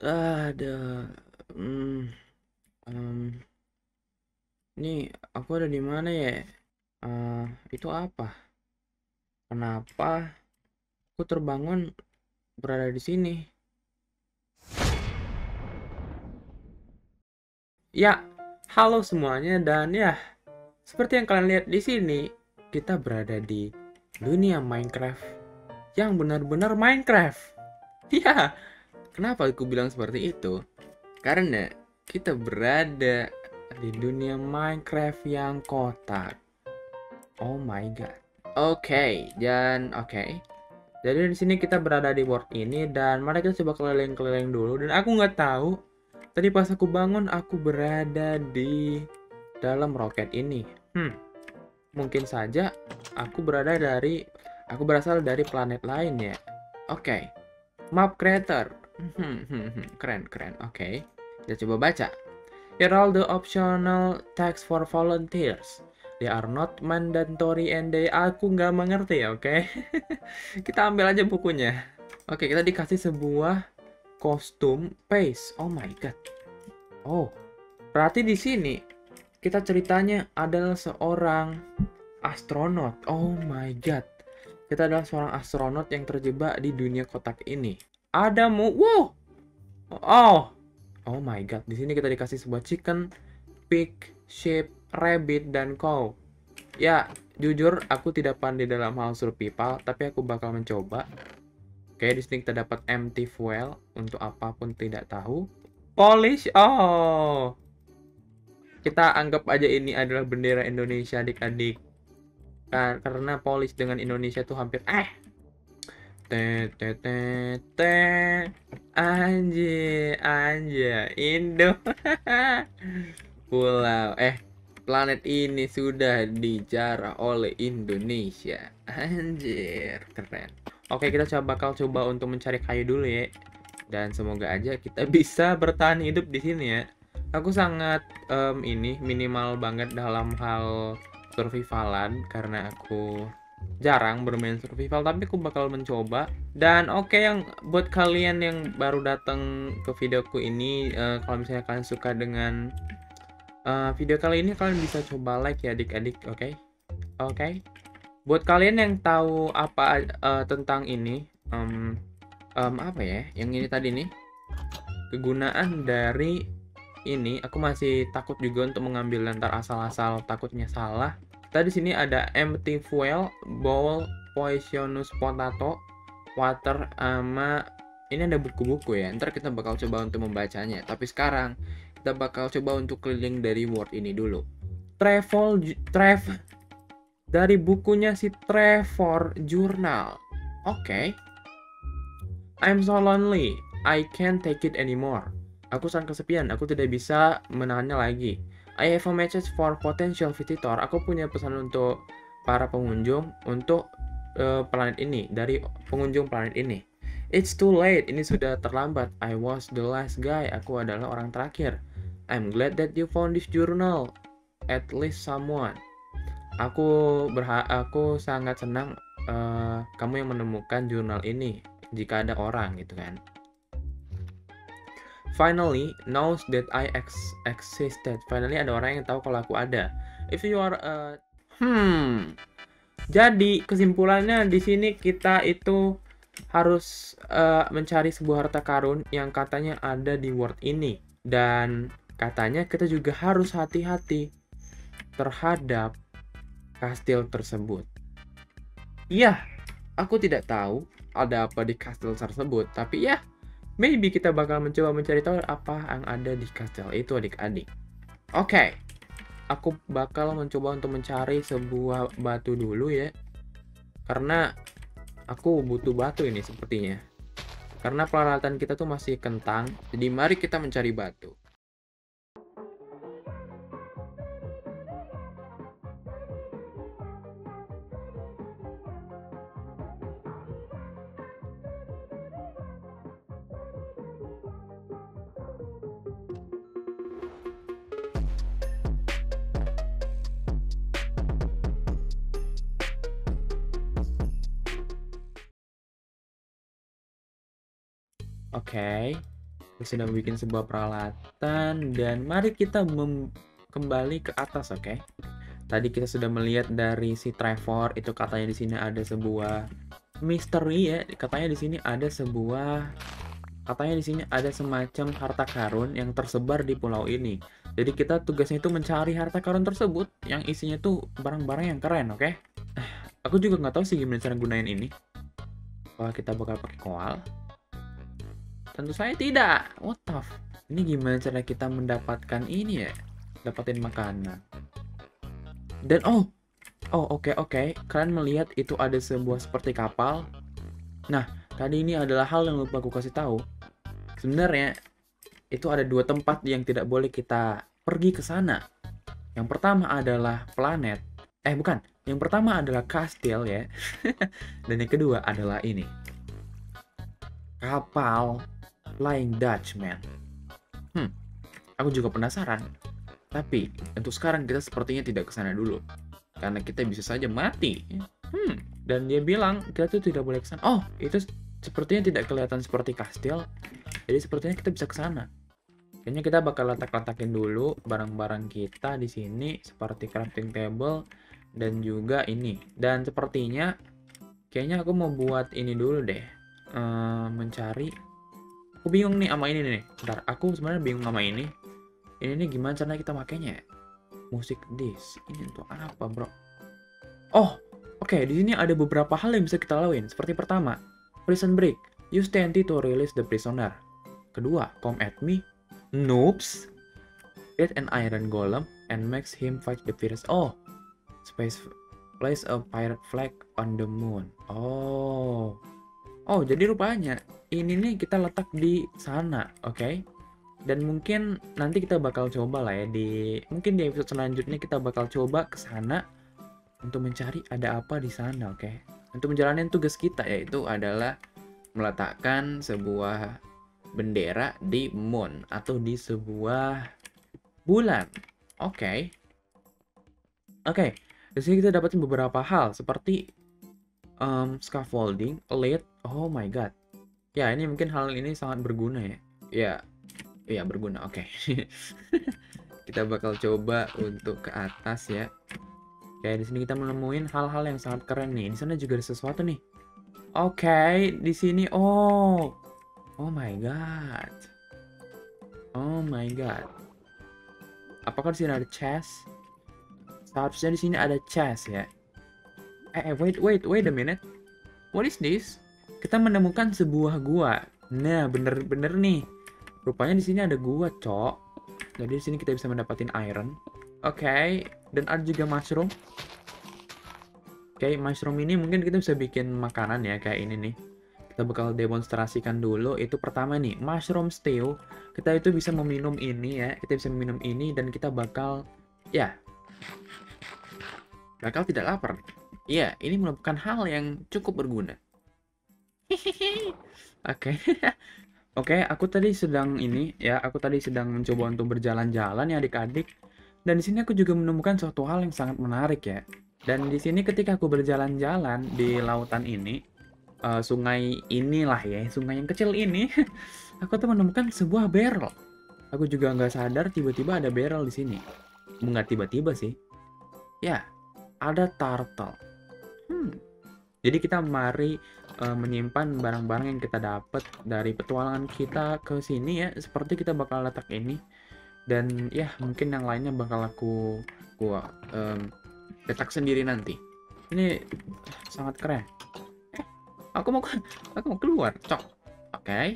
Ada, hmm, um, nih aku ada di mana ya? Eh, itu apa? Kenapa aku terbangun berada di sini? Ya, halo semuanya dan ya, seperti yang kalian lihat di sini, kita berada di dunia Minecraft yang benar-benar Minecraft. Ya, kenapa aku bilang seperti itu? Karena kita berada di dunia Minecraft yang kotak. Oh my god. Oke, dan oke. Jadi di sini kita berada di world ini dan mari kita coba keliling-keliling dulu dan aku nggak tahu tadi pas aku bangun aku berada di dalam roket ini. Hmm. Mungkin saja aku berada dari aku berasal dari planet lain ya. Oke. Map creator. Hmm, hmm, hmm. Keren, keren. Oke. Kita coba baca. Here all the optional text for volunteers. They are not mandatory and they... Aku nggak mengerti oke? kita ambil aja bukunya. Oke, kita dikasih sebuah kostum face. Oh my god. Oh, berarti di sini kita ceritanya adalah seorang astronot. Oh my god. Kita adalah seorang astronot yang terjebak di dunia kotak ini. Ada mu... Wow! Oh! Oh my god. Di sini kita dikasih sebuah chicken, pig, sheep, rabbit, dan cow. Ya, jujur aku tidak pandai dalam hal survival, tapi aku bakal mencoba. Oke, di sini kita dapat empty fuel untuk apa pun tidak tahu. Polish. Oh. Kita anggap aja ini adalah bendera Indonesia, adik-adik karena polis dengan Indonesia tuh hampir eh te te te te Indo. Pulau. Eh planet ini sudah dijarah oleh Indonesia. Anjir keren. Oke kita coba bakal coba untuk mencari kayu dulu ya. Dan semoga aja kita bisa bertahan hidup di sini ya. Aku sangat um, ini minimal banget dalam hal survivalan karena aku jarang bermain survival tapi aku bakal mencoba dan oke okay, yang buat kalian yang baru datang ke videoku ini uh, kalau misalnya kalian suka dengan uh, video kali ini kalian bisa coba like ya adik-adik oke okay? oke okay? buat kalian yang tahu apa uh, tentang ini um, um, apa ya yang ini tadi nih kegunaan dari ini aku masih takut juga untuk mengambil lantar asal-asal takutnya salah Tadi sini ada empty fuel, bowl, poisonous potato, water, sama ini ada buku-buku ya. Ntar kita bakal coba untuk membacanya. Tapi sekarang kita bakal coba untuk keliling dari word ini dulu. Travel, travel dari bukunya si Trevor Journal. Oke. Okay. I'm so lonely. I can't take it anymore. Aku sangat kesepian. Aku tidak bisa menahannya lagi. I have a message for potential visitor. Aku punya pesan untuk para pengunjung untuk uh, planet ini dari pengunjung planet ini. It's too late. Ini sudah terlambat. I was the last guy. Aku adalah orang terakhir. I'm glad that you found this journal. At least someone. Aku berha aku sangat senang uh, kamu yang menemukan jurnal ini. Jika ada orang gitu kan finally knows that I ex existed. Finally ada orang yang tahu kalau aku ada. If you are a hmm. Jadi kesimpulannya di sini kita itu harus uh, mencari sebuah harta karun yang katanya ada di world ini dan katanya kita juga harus hati-hati terhadap kastil tersebut. Iya, aku tidak tahu ada apa di kastil tersebut, tapi ya maybe kita bakal mencoba mencari tahu apa yang ada di kastil itu adik-adik. Oke, okay. aku bakal mencoba untuk mencari sebuah batu dulu ya. Karena aku butuh batu ini sepertinya. Karena peralatan kita tuh masih kentang, jadi mari kita mencari batu. Oke. Okay. Sudah bikin sebuah peralatan dan mari kita kembali ke atas, oke? Okay? Tadi kita sudah melihat dari si Trevor itu katanya di sini ada sebuah misteri ya. Katanya di sini ada sebuah katanya di sini ada semacam harta karun yang tersebar di pulau ini. Jadi kita tugasnya itu mencari harta karun tersebut yang isinya tuh barang-barang yang keren, oke? Okay? Aku juga nggak tahu sih gimana cara gunain ini. Apakah kita bakal pakai koal? Tentu saya tidak. What the Ini gimana cara kita mendapatkan ini ya? Dapatin makanan. Dan oh, oh oke okay, oke. Okay. Kalian melihat itu ada sebuah seperti kapal. Nah, tadi ini adalah hal yang lupa aku kasih tahu. Sebenarnya itu ada dua tempat yang tidak boleh kita pergi ke sana. Yang pertama adalah planet. Eh bukan, yang pertama adalah kastil ya. Dan yang kedua adalah ini. Kapal Flying Dutchman. Hmm, aku juga penasaran. Tapi, untuk sekarang kita sepertinya tidak ke sana dulu. Karena kita bisa saja mati. Hmm, dan dia bilang kita tuh tidak boleh ke sana. Oh, itu sepertinya tidak kelihatan seperti kastil. Jadi sepertinya kita bisa ke sana. Kayaknya kita bakal letak-letakin dulu barang-barang kita di sini seperti crafting table dan juga ini. Dan sepertinya kayaknya aku mau buat ini dulu deh. Uh, mencari Aku bingung nih sama ini nih. Bentar, aku sebenarnya bingung sama ini. Ini nih gimana caranya kita makainya ya? Musik disc. Ini untuk apa, bro? Oh, oke. Okay, di sini ada beberapa hal yang bisa kita lakuin. Seperti pertama, prison break. Use TNT to release the prisoner. Kedua, come at me. Noobs. Get an iron golem and makes him fight the virus. Oh, space place a pirate flag on the moon. Oh. Oh, jadi rupanya ini nih kita letak di sana, oke? Okay? Dan mungkin nanti kita bakal coba lah ya di mungkin di episode selanjutnya kita bakal coba ke sana untuk mencari ada apa di sana, oke? Okay? Untuk menjalani tugas kita yaitu adalah meletakkan sebuah bendera di moon atau di sebuah bulan. Oke. Okay. Oke, okay. di sini kita dapatin beberapa hal seperti um, scaffolding, lead. Oh my god. Ya, ini mungkin hal ini sangat berguna ya. Ya, ya berguna. Oke. Okay. kita bakal coba untuk ke atas ya. Oke, di sini kita menemuin hal-hal yang sangat keren nih. Di sana juga ada sesuatu nih. Oke, okay, di sini oh. Oh my god. Oh my god. Apakah di sini ada chest? Seharusnya di sini ada chest ya. Eh, eh, wait, wait, wait a minute. What is this? Kita menemukan sebuah gua. Nah, bener-bener nih. Rupanya di sini ada gua, cok. Jadi di sini kita bisa mendapatkan iron. Oke, okay. dan ada juga mushroom. Oke, okay, mushroom ini mungkin kita bisa bikin makanan ya, kayak ini nih. Kita bakal demonstrasikan dulu. Itu pertama nih, mushroom stew. Kita itu bisa meminum ini ya, kita bisa meminum ini dan kita bakal, ya, bakal tidak lapar. Iya, ini merupakan hal yang cukup berguna. Oke. Oke, aku tadi sedang ini ya, aku tadi sedang mencoba untuk berjalan-jalan ya adik-adik. Dan di sini aku juga menemukan suatu hal yang sangat menarik ya. Dan di sini ketika aku berjalan-jalan di lautan ini, uh, sungai inilah ya, sungai yang kecil ini, aku tuh menemukan sebuah barrel. Aku juga nggak sadar tiba-tiba ada barrel di sini. Nggak tiba-tiba sih. Ya, ada turtle. Hmm. Jadi kita mari uh, menyimpan barang-barang yang kita dapat dari petualangan kita ke sini ya seperti kita bakal letak ini. Dan ya mungkin yang lainnya bakal aku gua um, letak sendiri nanti. Ini sangat keren. Aku mau aku mau keluar cok. Oke okay.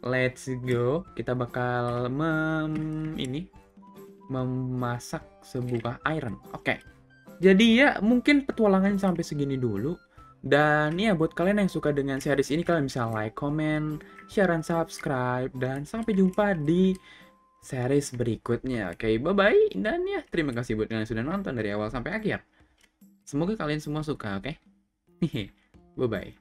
let's go. Kita bakal mem ini memasak sebuah iron. Oke. Okay. jadi ya mungkin petualangan sampai segini dulu dan ya buat kalian yang suka dengan series ini kalian bisa like, comment, share, dan subscribe. Dan sampai jumpa di series berikutnya. Oke, okay, bye-bye. Dan ya terima kasih buat kalian yang sudah nonton dari awal sampai akhir. Semoga kalian semua suka, oke? Okay? bye-bye.